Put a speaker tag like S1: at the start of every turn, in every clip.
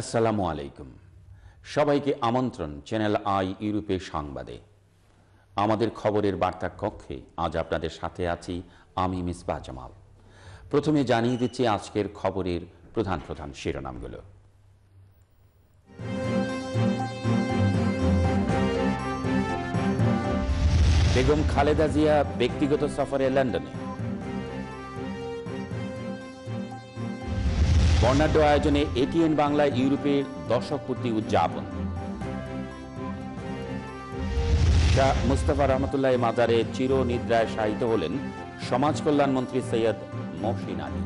S1: আসসালামু আলাইকুম। সবাইকে আমন্ত্রণ চ্যানেল আই ইউরোপে সংবাদে। আমাদের খবরের বার্তা কক্ষে আজ আপনাদের সাথে আছি আমি মিসবা জামাল। প্রথমে জানিয়ে দিচ্ছি আজকের খবরের প্রধান প্রধান শিরোনামগুলো। বেগম খালেদা জিয়া ব্যক্তিগত সফরে লন্ডনে। বর্ণাঢ্য আয়োজনে এটিএন বাংলা ইউরোপের দশক পূর্তি উদযাপন। শাহ মুস্তফা রহমতুল্লাহ মাজারে চির নিদ্রায় শায়িত হলেন সমাজ কল্যাণ মন্ত্রী সৈয়দ মহসিন আলী।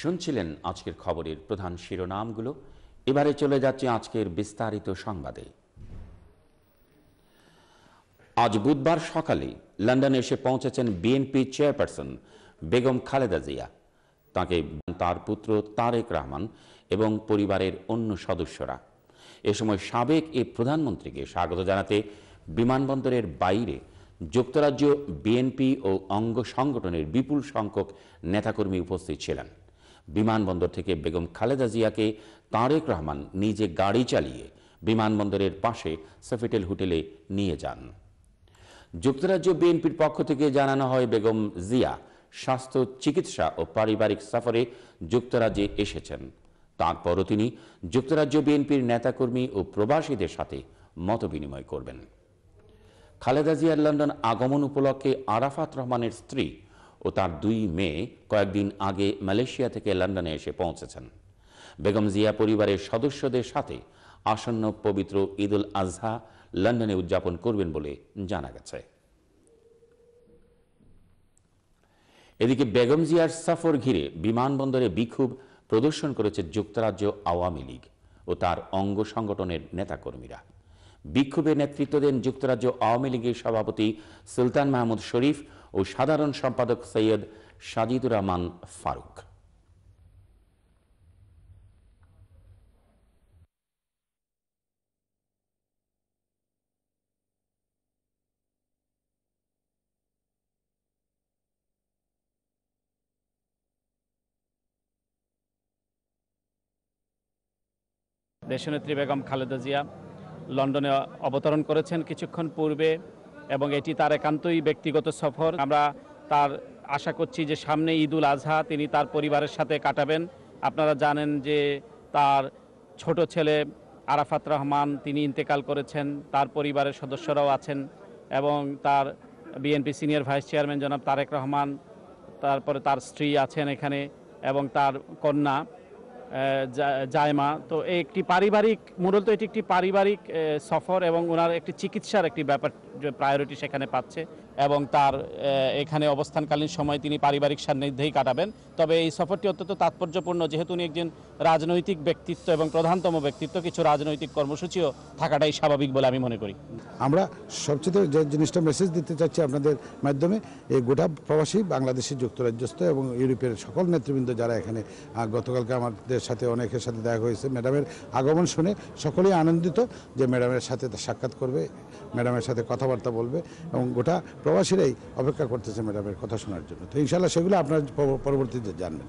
S1: শুনছিলেন আজকের খবরের প্রধান শিরোনামগুলো। এবারে চলে যাচ্ছে আজকের বিস্তারিত সংবাদে। আজ বুধবার সকালে লন্ডনে এসে পৌঁছেছেন বিএনপি চেয়ারপারসন বেগম খালেদা জিয়া। তাকে তার পুত্র তারেক রহমান এবং পরিবারের অন্য সদস্যরা। এ সময় সাবেক এই প্রধানমন্ত্রীকে স্বাগত জানাতে বিমানবন্দরের বাইরে যুক্তরাজ্য বিএনপি ও অঙ্গ সংগঠনের বিপুল সংখ্যক নেতাকর্মী উপস্থিত ছিলেন। বিমানবন্দর থেকে বেগম খালেদা জিয়াকে তারেক রহমান নিজে গাড়ি চালিয়ে বিমানবন্দরের পাশে সফিটেল হোটেলে নিয়ে যান। যুক্তরাজ্য বিএনপির পক্ষ থেকে জানানো হয় বেগম জিয়া স্বাস্থ্য, চিকিৎসা ও পারিবারিক সফরে যুক্তরাজ্যে এসেছেন। তারপরও তিনি যুক্তরাজ্য বিএনপির নেতাকর্মী ও প্রবাসীদের সাথে মত বিনিময় করবেন। খালেদা জিয়ার লন্ডন আগমন উপলক্ষে আরাফাত রহমানের স্ত্রী ও তার দুই মেয়ে কয়েকদিন আগে মালয়েশিয়া থেকে লন্ডনে এসে পৌঁছেছেন। বেগম জিয়া পরিবারের সদস্যদের সাথে আসন্ন পবিত্র ঈদুল আজহা লন্ডনে উদযাপন করবেন বলে জানা গেছে। এদিকে বেগম জিয়ার সফর ঘিরে বিমানবন্দরে বিক্ষোভ প্রদর্শন করেছে যুক্তরাজ্য আওয়ামী লীগ ও তার অঙ্গ সংগঠনের নেতাকর্মীরা। বিক্ষোভে নেতৃত্ব দেন যুক্তরাজ্য আওয়ামী লীগের সভাপতি সুলতান মাহমুদ শরীফ ও সাধারণ সম্পাদক সৈয়দ সাজিদুর রহমান ফারুক।
S2: দেশনেত্রী বেগম খালেদা জিয়া লন্ডনে অবতরণ করেছেন কিছুক্ষণ পূর্বে এবং এটি তার একান্তই ব্যক্তিগত সফর। আমরা তার আশা করছি যে সামনে ঈদুল আজহা তিনি তার পরিবারের সাথে কাটাবেন। আপনারা জানেন যে তার ছোট ছেলে আরাফাত রহমান তিনি ইন্তেকাল করেছেন, তার পরিবারের সদস্যরাও আছেন এবং তার বিএনপি সিনিয়র ভাইস চেয়ারম্যান জনাব তারেক রহমান, তারপরে তার স্ত্রী আছেন এখানে এবং তার কন্যা। জায়মা। তো একটি পারিবারিক, মূলত এটি একটি পারিবারিক সফর এবং ওনার একটি চিকিৎসার একটি ব্যাপার প্রায়োরিটি সেখানে পাচ্ছে। এবং তার এখানে অবস্থানকালীন সময় তিনি পারিবারিক সান্নিধ্যেই কাটাবেন। তবে এই সফরটি অত্যন্ত তাৎপর্যপূর্ণ। যেহেতু উনি একজন রাজনৈতিক ব্যক্তিত্ব এবং প্রধানতম ব্যক্তিত্ব, কিছু রাজনৈতিক কর্মসূচিও থাকাটাই স্বাভাবিক বলে আমি মনে করি।
S3: আমরা সবচেয়ে যে জিনিসটা মেসেজ দিতে চাচ্ছি আপনাদের মাধ্যমে এই গোটা প্রবাসী বাংলাদেশের যুক্তরাজ্যস্থ এবং ইউরোপের সকল নেতৃবৃন্দ যারা এখানে গতকালকে আমাদের সাথে অনেকের সাথে দেখা হয়েছে, ম্যাডামের আগমন শুনে সকলেই আনন্দিত যে ম্যাডামের সাথে সাক্ষাৎ করবে, ম্যাডামের সাথে কথাবার্তা বলবে এবং গোটা প্রবাসীরাই অপেক্ষা করতেছে ম্যাডামের কথা শোনার জন্য। তো ইনশাল্লাহ সেগুলো আপনার পরবর্তীতে জানবেন।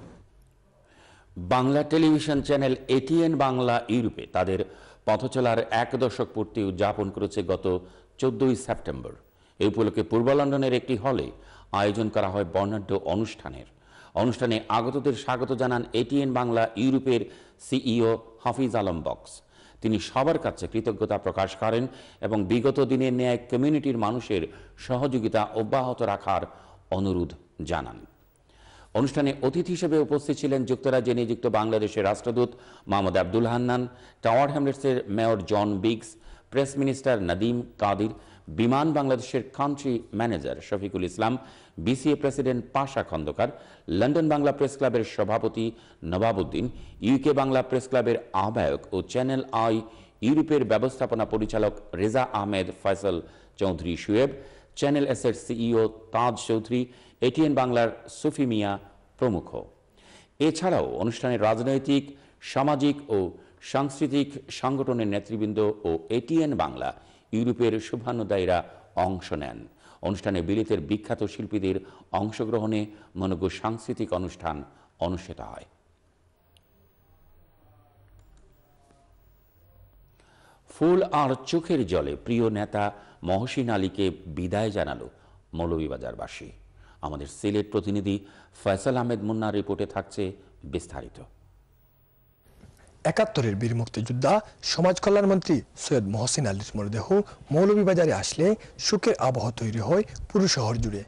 S1: Bangla television channel ATN Bangla ইউরোপে তাদের পথচলার এক দশক পূর্তি উদযাপন করেছে গত চোদ্দই সেপ্টেম্বর। এই উপলক্ষে পূর্ব লন্ডনের একটি হলে আয়োজন করা হয় বর্ণাঢ্য অনুষ্ঠানের। অনুষ্ঠানে আগতদের স্বাগত জানান এটিএন বাংলা ইউরোপের সিইও হাফিজ আলম বক্স। তিনি সবার কাছে কৃতজ্ঞতা প্রকাশ করেন এবং বিগত দিনের ন্যায় কমিউনিটির মানুষের সহযোগিতা অব্যাহত রাখার অনুরোধ জানান। অনুষ্ঠানে অতিথি হিসেবে উপস্থিত ছিলেন যুক্তরাজ্যে নিযুক্ত বাংলাদেশের রাষ্ট্রদূত Mohammad Abdul Hannan, tower হ্যামলেটসের mayor John Biggs, press minister Nadim Kadir Biman বাংলাদেশের country manager Shafiqul Islam BCA president Pasha Khandaker London Bangla press ক্লাবের সভাপতি নবাবুদ্দিন ইউকে বাংলা প্রেস ক্লাবের আহ্বায়ক ও চ্যানেল আই ইউরোপের ব্যবস্থাপনা পরিচালক রেজা আহমেদ ফয়সল চৌধুরী শুয়েব চ্যানেল এস এর সিইও তাজ চৌধুরী এটিএন বাংলার সুফি মিয়া প্রমুখ। এছাড়াও অনুষ্ঠানে রাজনৈতিক, সামাজিক ও সাংস্কৃতিক সংগঠনের নেতৃবৃন্দ ও এটিএন বাংলা ইউরোপের শুভানুদায়ীরা অংশ নেন। অনুষ্ঠানে বিলেতের বিখ্যাত শিল্পীদের অংশগ্রহণে মনোজ্ঞ সাংস্কৃতিক অনুষ্ঠান অনুষ্ঠিত হয়। ফুল আর চোখের জলে প্রিয় নেতা মহসিন আলীকে বিদায় জানালো মৌলভীবাজারবাসী। আমাদের সিলেট প্রতিনিধি ফয়সাল আহমেদ মুন্নার রিপোর্টে থাকছে বিস্তারিত।
S4: একাত্তরের বীর মুক্তিযোদ্ধা, সমাজ কল্যাণ মন্ত্রী সৈয়দ মহসিন আলীর মরদেহ মৌলভীবাজারে আসলে সুখের আবহ তৈরি হয় পুরো শহর জুড়ে।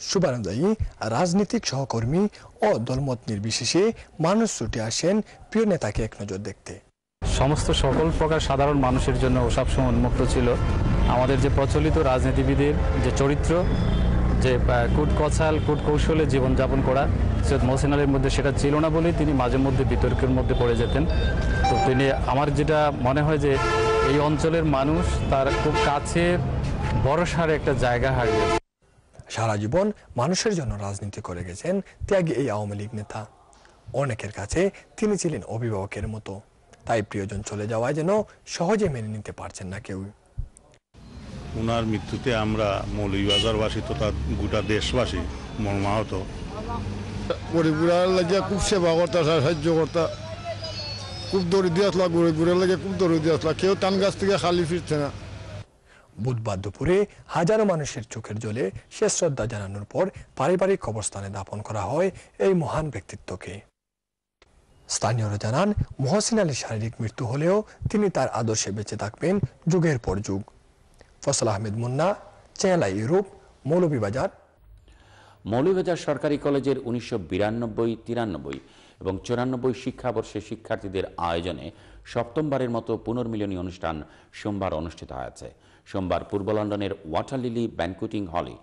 S4: শুভানন্দায়ী রাজনৈতিক সহকর্মী ও দলমত নির্বিশেষে মানুষ ছুটে আসেন প্রিয় নেতাকে এক নজর দেখতে।
S5: সমস্ত সকল প্রকার সাধারণ মানুষের জন্য সবসময় উন্মুক্ত ছিল। আমাদের যে প্রচলিত রাজনীতিবিদের যে চরিত্র, যে কূট কছাল কূট কৌশলে জীবনযাপন করা সৈয়দ মহসিন আলীর মধ্যে সেটা ছিল না বলেই তিনি মাঝে মধ্যে বিতর্কের মধ্যে পড়ে যেতেন। তো তিনি আমার যেটা মনে হয় যে এই অঞ্চলের মানুষ তার খুব কাছের ভরসার একটা জায়গা হারিয়েছে
S4: সারা জীবন মানুষের জন্য রাজনীতি করে গেছেন ত্যাগী এই আওয়ামী লীগ নেতা। অনেকের কাছে তিনি ছিলেন অভিভাবকের মতো। তাই প্রিয়জন চলে যাওয়ায় যেন সহজে মেনে নিতে পারছেন না কেউ।
S6: ওনার মৃত্যুতে আমরা মৌলভীবাজারবাসী তথা গোটা দেশবাসী মর্মাহত।
S7: লাগে খুব সেবা করতা সাহায্য করতা খুব দরিদ্র আসলা লাগে খুব দরিদ্র আসলা কেউ তান গাছ থেকে খালি ফিরছে না।
S4: বুধবার দুপুরে হাজারো মানুষের চোখের জলে শেষ শ্রদ্ধা জানানোর পর পারিবারিক কবরস্থানে দাপন করা হয় এই মহান ব্যক্তিত্বকে। স্থানীয়রা জানান, মহসিন আলীর শারীরিক মৃত্যু হলেও তিনি তার আদর্শে বেঁচে থাকবেন যুগের পর যুগ। ফসল আহমেদ মুন্না চেলা ইউরোপ, মৌলভীবাজার।
S1: মৌলভীবাজার সরকারি কলেজের উনিশশো বিরানব্বই, তিরানব্বই এবং চুরানব্বই শিক্ষাবর্ষে শিক্ষার্থীদের আয়োজনে সপ্তমবারের মতো পুনর্মিলনী অনুষ্ঠান সোমবার অনুষ্ঠিত হয়েছে। সোমবার পূর্ব লন্ডনের ওয়াটার লিলি ব্যানকুটিং হলে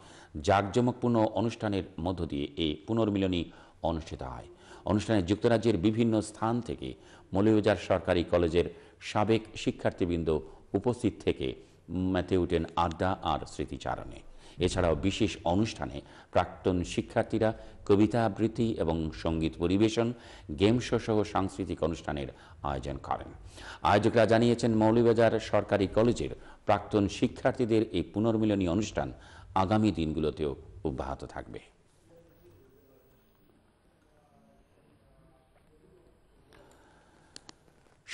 S1: জাঁকজমকপূর্ণ অনুষ্ঠানের মধ্য দিয়ে এই পুনর্মিলনী অনুষ্ঠিত হয়। অনুষ্ঠানে যুক্তরাজ্যের বিভিন্ন স্থান থেকে মৌলভীবাজার সরকারি কলেজের সাবেক শিক্ষার্থীবৃন্দ উপস্থিত থেকে মেতে উঠেন আড্ডা আর স্মৃতিচারণে। এছাড়াও বিশেষ অনুষ্ঠানে প্রাক্তন শিক্ষার্থীরা কবিতা আবৃত্তি এবং সংগীত পরিবেশন, গেম শো সহ সাংস্কৃতিক অনুষ্ঠানের আয়োজন করেন। আয়োজকরা জানিয়েছেন, মৌলভীবাজার সরকারি কলেজের প্রাক্তন শিক্ষার্থীদের এই পুনর্মিলনী অনুষ্ঠান আগামী দিনগুলোতেও অব্যাহত থাকবে।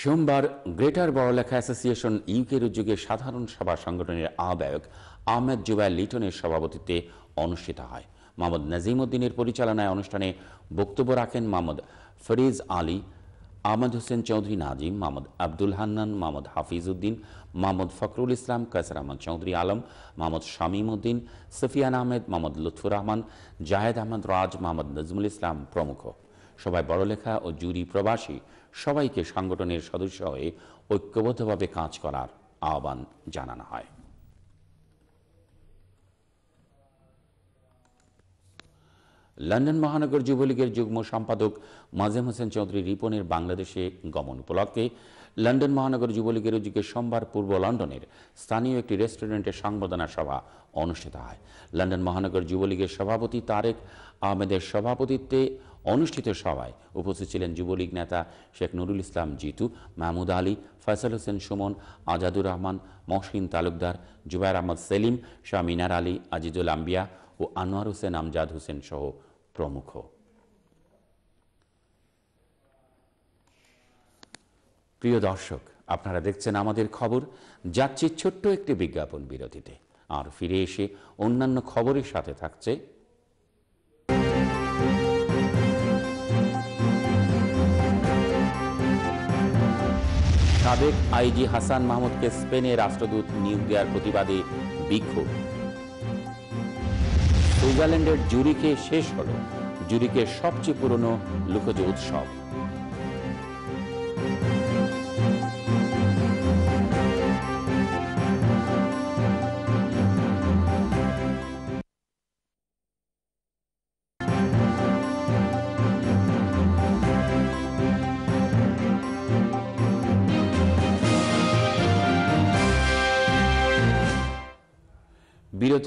S1: সোমবার গ্রেটার বড়লেখা অ্যাসোসিয়েশন ইউকের উদ্যোগে সাধারণ সভা সংগঠনের আহ্বায়ক আহমেদ জুবাইর লিটনের সভাপতিত্বে অনুষ্ঠিত হয়। মোহাম্মদ নাজিম উদ্দিনের পরিচালনায় অনুষ্ঠানে বক্তব্য রাখেন মোহাম্মদ ফরিজ আলী, আহমদ হোসেন চৌধুরী নাজিম, মোহাম্মদ আব্দুল হান্নান, মোহাম্মদ হাফিজ উদ্দিন, মোহাম্মদ ফখরুল ইসলাম কাসর আহমদ চৌধুরী আলম, মোহাম্মদ শামীম উদ্দিন, সফিয়ান আহমেদ, মোহাম্মদ লুৎফুর রহমান, জাহেদ আহমদ রাজ, মোহাম্মদ নজমুল ইসলাম প্রমুখ। সবাই বড়লেখা ও জুরি প্রবাসী সবাইকে সংগঠনের সদস্য হয়ে ঐক্যবদ্ধভাবে কাজ করার আহ্বান জানানো হয়। লন্ডন মহানগর যুবলীগের যুগ্ম সম্পাদক মাজেম হোসেন চৌধুরী রিপনের বাংলাদেশে গমন উপলক্ষে লন্ডন মহানগর যুবলীগের উদ্যোগে সোমবার পূর্ব লন্ডনের স্থানীয় একটি রেস্টুরেন্টে সংবর্ধনা সভা অনুষ্ঠিত হয়। লন্ডন মহানগর যুবলীগের সভাপতি তারেক আহমেদের সভাপতিত্বে অনুষ্ঠিত সভায় উপস্থিত ছিলেন যুবলীগ নেতা শেখ নুরুল ইসলাম জিতু, মাহমুদ আলী, ফয়সাল হোসেন সুমন, আজাদুর রহমান, মহসিন তালুকদার, জুবাইর আহমদ সেলিম, শাহ মিনার আলী, আজিজুল আম্বিয়া ও আনোয়ার হোসেন আমজাদ হোসেন সহ প্রমুখ। প্রিয় দর্শক, আপনারা দেখছেন আমাদের খবর। যাচ্ছে ছোট্ট একটি বিজ্ঞাপন বিরতিতে। আর ফিরে এসে অন্যান্য খবরের সাথে থাকছে সাবেক আইজি হাসান মাহমুদকে স্পেনে রাষ্ট্রদূত নিয়োগ দেওয়ার প্রতিবাদে বিক্ষোভ। সুইজারল্যান্ডের জুরিকে শেষ হল জুরিকের সবচেয়ে পুরনো লোকজ উৎসব।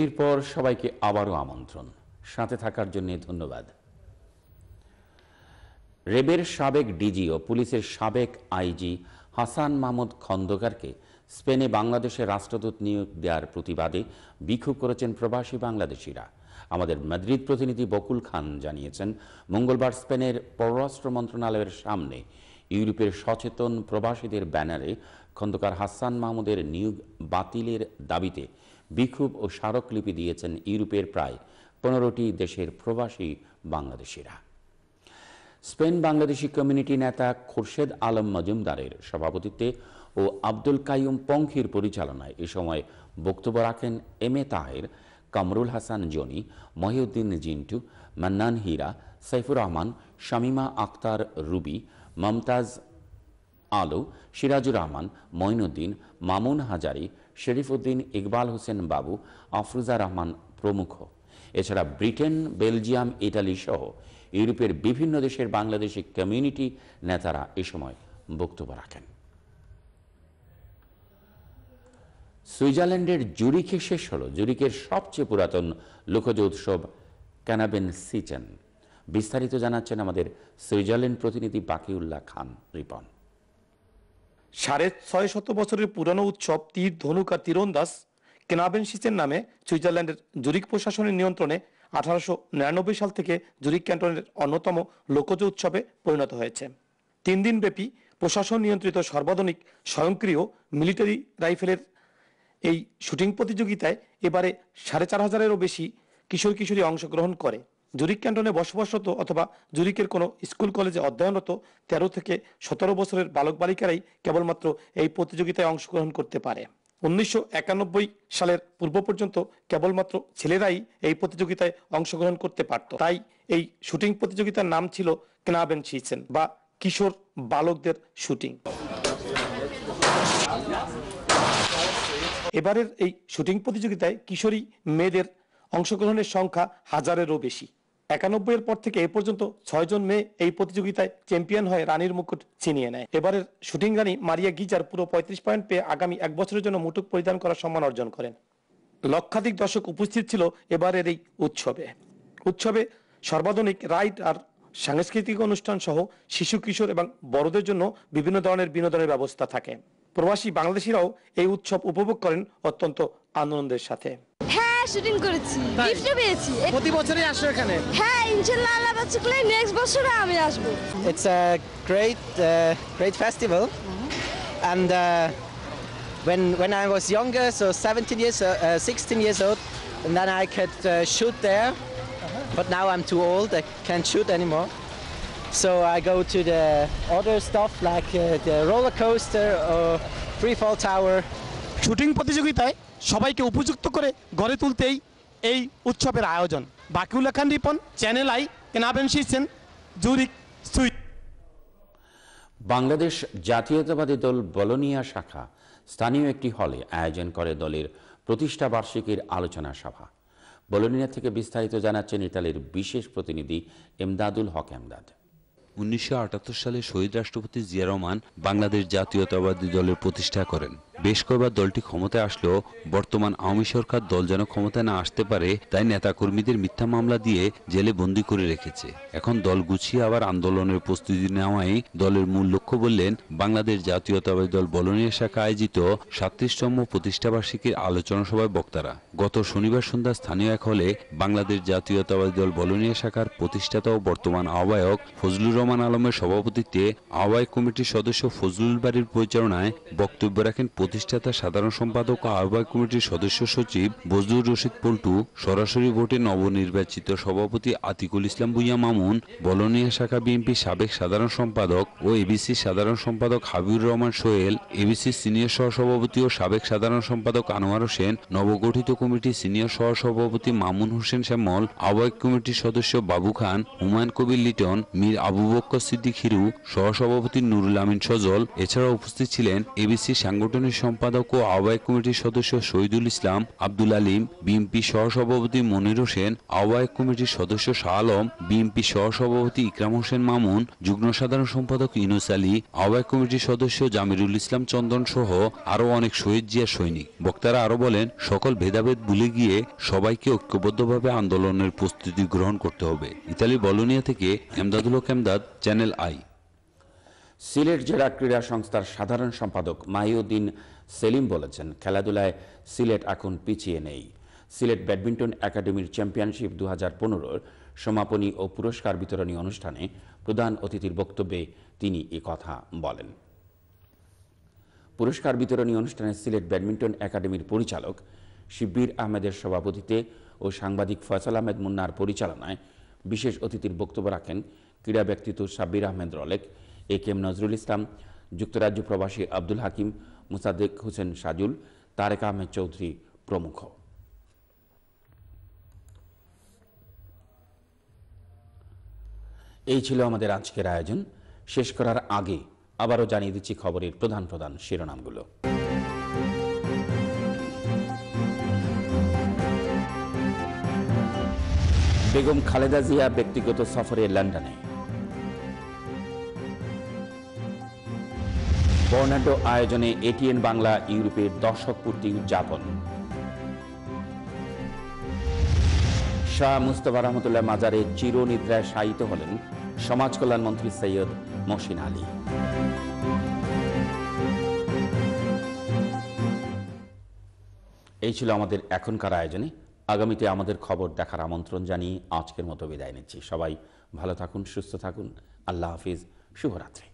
S1: বিরতির পর সবাইকে আবারও আমন্ত্রণ। সাথে থাকার জন্য ধন্যবাদ। রেবের সাবেক ডিজি ও পুলিশের সাবেক আইজি হাসান মাহমুদ খন্দকারকে স্পেনে বাংলাদেশের রাষ্ট্রদূত নিয়োগ দেওয়ার প্রতিবাদে বিক্ষোভ করেছেন প্রবাসী বাংলাদেশিরা। আমাদের মাদ্রিদ প্রতিনিধি বকুল খান জানিয়েছেন, মঙ্গলবার স্পেনের পররাষ্ট্র মন্ত্রণালয়ের সামনে ইউরোপের সচেতন প্রবাসীদের ব্যানারে খন্দকার হাসান মাহমুদের নিয়োগ বাতিলের দাবিতে বিক্ষোভ ও স্মারকলিপি দিয়েছেন ইউরোপের প্রায় পনেরোটি দেশের প্রবাসী বাংলাদেশিরা। স্পেন বাংলাদেশি কমিউনিটি নেতা খোরশেদ আলম মজুমদারের সভাপতিত্বে ও আব্দুল কাইয়ুম পঙ্খির পরিচালনায় এ সময় বক্তব্য রাখেন M A Taher, Kamrul Hasan Johnny, Mohiuddin Jintu, Mannan Hira, Saifur Rahman, Shamima Akter Ruby, Momtaz Alo, Sirajur Rahman, Moinuddin, Mamun হাজারি শরীফউদ্দিন ইকবাল হোসেন বাবু, আফরুজা রহমান প্রমুখ। এছাড়া ব্রিটেন, বেলজিয়াম, ইটালি সহ ইউরোপের বিভিন্ন দেশের বাংলাদেশি কমিউনিটি নেতারা এ সময় বক্তব্য রাখেন। সুইজারল্যান্ডের জুরিখে শেষ হল জুরিকের সবচেয়ে পুরাতন লোকজ উৎসব ক্যানাবেন সিচেন। বিস্তারিত জানাচ্ছেন আমাদের সুইজারল্যান্ড প্রতিনিধি বাকিউল্লাহ খান রিপন।
S8: সাড়ে ছয় শত বছরের পুরনো উৎসব তীর, ধনুক আর তীরন্দাস কেনাবেন সিসের নামে সুইজারল্যান্ডের জুরিক প্রশাসনের নিয়ন্ত্রণে আঠারোশো নিরানব্বই সাল থেকে জুরিক ক্যান্টনের অন্যতম লোকজ উৎসবে পরিণত হয়েছে। তিন দিন ব্যাপী প্রশাসন নিয়ন্ত্রিত সর্বাধুনিক স্বয়ংক্রিয় মিলিটারি রাইফেলের এই শুটিং প্রতিযোগিতায় এবারে সাড়ে চার হাজারেরও বেশি কিশোর কিশোরী অংশগ্রহণ করে। জুরিক ক্যান্টনে বসবাসরত অথবা জুরিকের কোনো স্কুল, কলেজে অধ্যয়নরত তেরো থেকে সতেরো বছরের বালক বালিকারাই কেবলমাত্র এই প্রতিযোগিতায় অংশগ্রহণ করতে পারে। উনিশশো একানব্বই সালের পূর্ব পর্যন্ত কেবলমাত্র ছেলেরাই এই প্রতিযোগিতায় অংশগ্রহণ করতে পারত। তাই এই শুটিং প্রতিযোগিতার নাম ছিল কেনাবেন শিসেন বা কিশোর বালকদের শুটিং। এবারের এই শুটিং প্রতিযোগিতায় কিশোরী মেয়েদের অংশগ্রহণের সংখ্যা হাজারেরও বেশি। একানব্বই এর পর থেকে এ পর্যন্ত ছয়জন মেয়ে এই প্রতিযোগিতায় চ্যাম্পিয়ন হয়ে রানীর মুকুট ছিনিয়ে নেয়। এবারের শুটিং রানী মারিয়া গিজার পুরো পঁয়ত্রিশ পয়েন্ট পেয়ে আগামী এক বছরের জন্য মুটুক পরিধান করার সম্মান অর্জন করেন। লক্ষাধিক দর্শক উপস্থিত ছিল এবারের এই উৎসবে। উৎসবে সর্বাধুনিক রাইড আর সাংস্কৃতিক অনুষ্ঠান সহ শিশু, কিশোর এবং বড়দের জন্য বিভিন্ন ধরনের বিনোদনের ব্যবস্থা থাকে। প্রবাসী বাংলাদেশিরাও এই উৎসব উপভোগ করেন অত্যন্ত আনন্দের সাথে।
S9: শুটিং করেছি গিফটও পেয়েছি এ-
S8: প্রতি বছরই আসো এখানে
S9: হ্যাঁ ইনশাল্লাহ আল্লাহ বাচ্চা করলে নেক্সট বছরে আমি আসবো
S10: It's a great, uh, great festival, and uh, when when I was younger, so 17 years, uh, uh, 16 years old, and then I could uh, shoot there, but now I'm too old. I can't shoot anymore. So I go to the other stuff like uh, the roller coaster or free fall tower.
S8: Shooting প্রতিযোগিতায় সবাইকে উপযুক্ত করে গড়ে তুলতেই এই উৎসবের আয়োজন। Bakiullah Khan Ripon channel I কেনাবেন শিখছেন জুরিক সুইট।
S1: বাংলাদেশ জাতীয়তাবাদী দল বলনিয়া শাখা স্থানীয় একটি হলে আয়োজন করে দলের প্রতিষ্ঠা বার্ষিকীর আলোচনা সভা। বলনিয়া থেকে বিস্তারিত জানাচ্ছেন ইতালির বিশেষ প্রতিনিধি এমদাদুল হক এমদাদ।
S11: উনিশশো আটাত্তর সালে শহীদ রাষ্ট্রপতি জিয়া রহমান বাংলাদেশ জাতীয়তাবাদী দলের প্রতিষ্ঠা করেন। বেশ কয়েকবার দলটি ক্ষমতায় আসলেও বর্তমান আওয়ামী সরকার দল যেন ক্ষমতায় না আসতে পারে, তাই নেতাকর্মীদের মিথ্যা মামলা দিয়ে জেলে বন্দি করে রেখেছে। এখন দল গুছিয়ে আবার আন্দোলনের প্রস্তুতি নেওয়াই দলের মূল লক্ষ্য বললেন বাংলাদেশ জাতীয়তাবাদী দল বলনীয় শাখা আয়োজিত সাতত্রিশতম প্রতিষ্ঠাবার্ষিকীর আলোচনা সভায় বক্তারা। গত শনিবার সন্ধ্যা স্থানীয় এক হলে বাংলাদেশ জাতীয়তাবাদী দল বলনীয় শাখার প্রতিষ্ঠাতা ও বর্তমান আহ্বায়ক ফজলুর রহমান আলমের সভাপতিত্বে আহ্বায়ক কমিটির সদস্য ফজলুল বাড়ির পরিচালনায় বক্তব্য রাখেন প্রতিষ্ঠাতা সাধারণ সম্পাদক আহ্বায়ক কমিটির সদস্য সচিব বজলুর রশিদ পল্টু, সরাসরি ভোটে নবনির্বাচিত সভাপতি আতিকুল ইসলাম ভুইয়া মামুন, বলনিয়া শাখা বিএনপি সাবেক সাধারণ সম্পাদক ও এবিসি সাধারণ সম্পাদক হাবিবুর রহমান সোহেল এবিসি সিনিয়র সহসভাপতি ও সাবেক সাধারণ সম্পাদক আনোয়ার হোসেন, নবগঠিত কমিটির সিনিয়র সহসভাপতি মামুন হোসেন শ্যামল, আহ্বায়ক কমিটির সদস্য বাবু খান, হুমায়ুন কবির লিটন, মীর আবু বক্কর সিদ্দিক হিরু, সহসভাপতি নুরুল আমিন সজল। এছাড়া উপস্থিত ছিলেন এবিসি সাংগঠনিক সম্পাদক ও আহ্বায়ক কমিটির সদস্য শহীদুল ইসলাম, আব্দুল আলিম, বিএনপি সহসভাপতি মনির হোসেন আহ্বায়ক কমিটির সদস্য শাহ আলম, বিএনপি সহসভাপতি ইকরাম হোসেন মামুন, যুগ্ম সাধারণ সম্পাদক ইনুস আলী, আহ্বায়ক কমিটির সদস্য জামিরুল ইসলাম চন্দন সহ আরও অনেক শহীদ জিয়া সৈনিক। বক্তারা আরও বলেন, সকল ভেদাভেদ ভুলে গিয়ে সবাইকে ঐক্যবদ্ধভাবে আন্দোলনের প্রস্তুতি গ্রহণ করতে হবে। ইতালি বলোনিয়া থেকে এমদাদুল হক এমদাদ, চ্যানেল আই।
S1: সিলেট জেলা ক্রীড়া সংস্থার সাধারণ সম্পাদক মাহিউদ্দিন সেলিম বলেছেন, খেলাধুলায় সিলেট এখন পিছিয়ে নেই। সিলেট ব্যাডমিন্টন একাডেমির চ্যাম্পিয়নশিপ দু হাজার সমাপনী ও পুরস্কার বিতরণী অনুষ্ঠানে প্রধান অতিথির বক্তব্যে তিনি কথা বলেন। পুরস্কার বিতরণী অনুষ্ঠানে সিলেট ব্যাডমিন্টন একাডেমির পরিচালক শিব্বির আহমেদের সভাপতিতে ও সাংবাদিক ফয়সাল আহমেদ মুন্নার পরিচালনায় বিশেষ অতিথির বক্তব্য রাখেন ক্রীড়া ব্যক্তিত্ব Sabbir Ahmed Rolek A K M Nazrul Islam, যুক্তরাজ্য প্রবাসী আব্দুল হাকিম, মুসাদ্দেক হোসেন সাজুল, তারেক আহমেদ চৌধুরী প্রমুখ। এই ছিল আমাদের আজকের আয়োজন। শেষ করার আগে আবারও জানিয়ে দিচ্ছি খবরের প্রধান প্রধান শিরোনামগুলো। বেগম খালেদা জিয়া ব্যক্তিগত সফরে লন্ডনে। বর্ণাঢ্য আয়োজনে এটিএন বাংলা ইউরোপের দশক পূর্তি উদযাপন। শাহ মুস্তফা রহমতুল্লাহ মাজারে চিরনিদ্রায় শায়িত হলেন সমাজ কল্যাণ মন্ত্রী সৈয়দ মহসিন আলী। এই ছিল আমাদের এখনকার আয়োজনে। আগামীতে আমাদের খবর দেখার আমন্ত্রণ জানিয়ে আজকের মতো বিদায় নিচ্ছি। সবাই ভালো থাকুন, সুস্থ থাকুন। আল্লাহ হাফিজ। শুভরাত্রি।